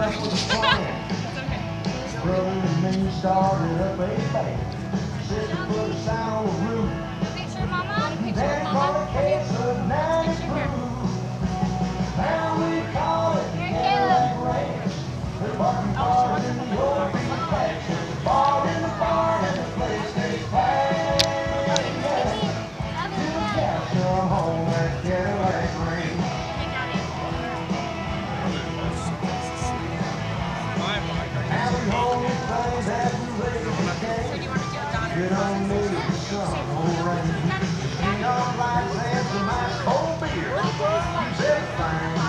up with a plan. Brother and me started up a band. Sister put us out on the roof. Picture of mama. Picture of mama. bought a case of nice Picture Now we call it Here, Kelly Caleb. Ranch. Good on me, son, alright. Hang on like hands my cold beer. You said.